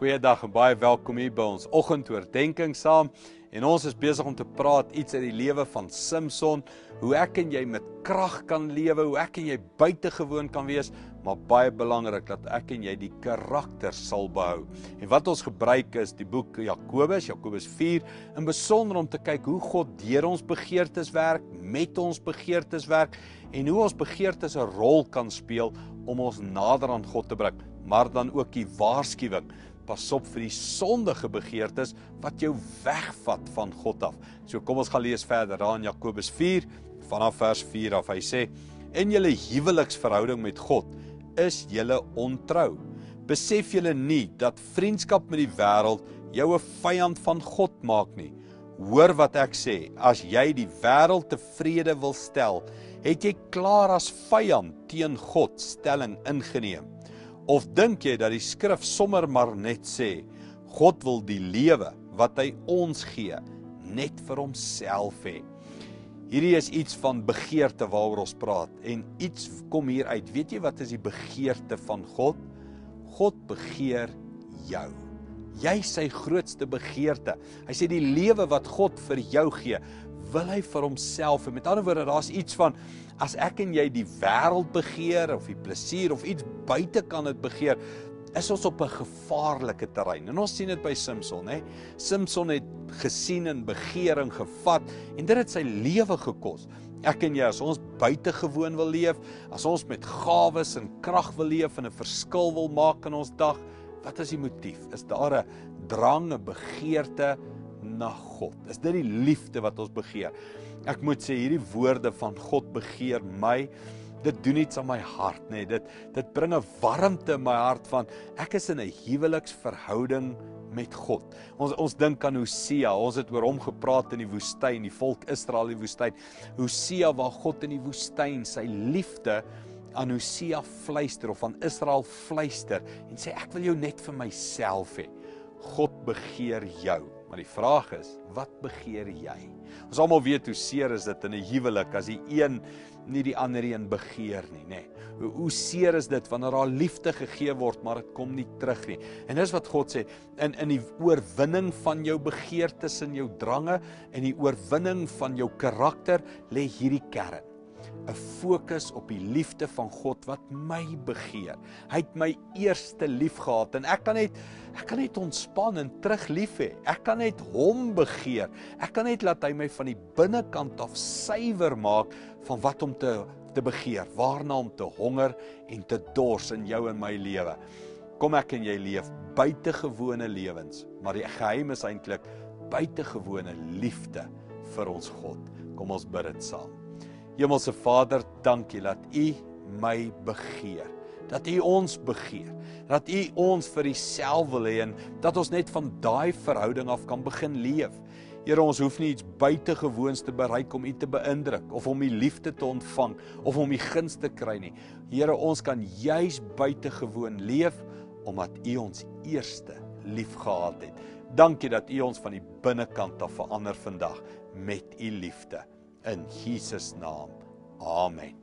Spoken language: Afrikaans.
Goeiedag en baie welkom hier by ons oggendoordenkings saam. En ons is besig om te praat iets uit die lewe van Samson, hoe ek en jy met krag kan lewe, hoe ek en jy buitengewoon kan wees, maar baie belangrik dat ek en jy die karakter sal behou. En wat ons gebruik is die boek Jakobus, Jakobus 4, in besonder om te kyk hoe God deur ons begeertes werk, met ons begeertes werk en hoe ons begeertes 'n rol kan speel om ons nader aan God te bring, maar dan ook die waarskuwing pas op vir die sondige begeertes wat jou wegvat van God af. So kom ons gaan lees verder daar in Jakobus 4 vanaf vers 4 af. Hy sê: "In julle huweliksverhouding met God is julle ontrou. Besef julle nie dat vriendskap met die wêreld jou 'n vyand van God maak nie? Hoor wat ek sê, as jy die wêreld tevrede wil stel, het jy klaar as vyand teen God stelling ingeneem." Of dink jy dat die skrif sommer maar net sê God wil die lewe wat hy ons gee net vir homself hê? Hierdie is iets van begeerte waaroor ons praat en iets kom hier uit. Weet jy wat is die begeerte van God? God begeer jou. Jy sy grootste begeerte. Hy sê die lewe wat God vir jou gee, wil hy vir homself. Met ander woorde, daar's iets van as ek en jy die wêreld begeer of die plesier of iets buite kan dit begeer, is ons op 'n gevaarlike terrein. En ons sien dit by Samson, hè. Samson het gesien en begering gevat en dit het sy lewe gekos. Ek en jy as ons buitengewoon wil leef, as ons met gawes en krag wil leef en 'n verskil wil maak in ons dag, wat is die motief? Is daar 'n drang, 'n begeerte na God? Is dit die liefde wat ons begeer? Ek moet sê hierdie woorde van God begeer my. Dit doen iets aan my hart, nê. Nee. Dit dit bring 'n warmte in my hart van ek is in 'n huweliksverhouding met God. Ons ons dink aan Hosea. Ons het oor hom gepraat in die woestyn, die volk Israel in die woestyn. Hosea waar God in die woestyn sy liefde aan Hosea fluister of aan Israel fluister en sê ek wil jou net vir myself hê. God begeer jou. Maar die vraag is, wat begeer jy? Ons almal weet hoe seer is dit in 'n huwelik as die een nie die ander een begeer nie, nê. Hoe hoe seer is dit wanneer daar liefde gegee word, maar dit kom nie terug nie. En dis wat God sê, in in die oorwinning van jou begeertes en jou drange en die oorwinning van jou karakter lê hierdie kern. 'n fokus op die liefde van God wat my begeer. Hy het my eerste lief gehad en ek kan net ek kan net ontspan en terug lief hê. Ek kan net hom begeer. Ek kan net laat hy my van die binnekant af suiwer maak van wat om te te begeer, waarna om te honger en te dors in jou en my lewe. Kom ek en jy leef buitengewone lewens, maar die geheim is eintlik buitengewone liefde vir ons God. Kom ons bid dit saam. Hemelse Vader, dankie dat U my begeer. Dat U ons begeer. Dat U ons vir Uself wil hê en dat ons net van daai verhouding af kan begin leef. Here, ons hoef nie iets buitengewoons te bereik om U te beïndruk of om U liefde te ontvang of om U guns te kry nie. Here, ons kan juis buitengewoon leef omdat U ons eerste liefgehad het. Dankie dat U ons van die binnekant af verander vandag met U liefde in Jesus naam. Amen.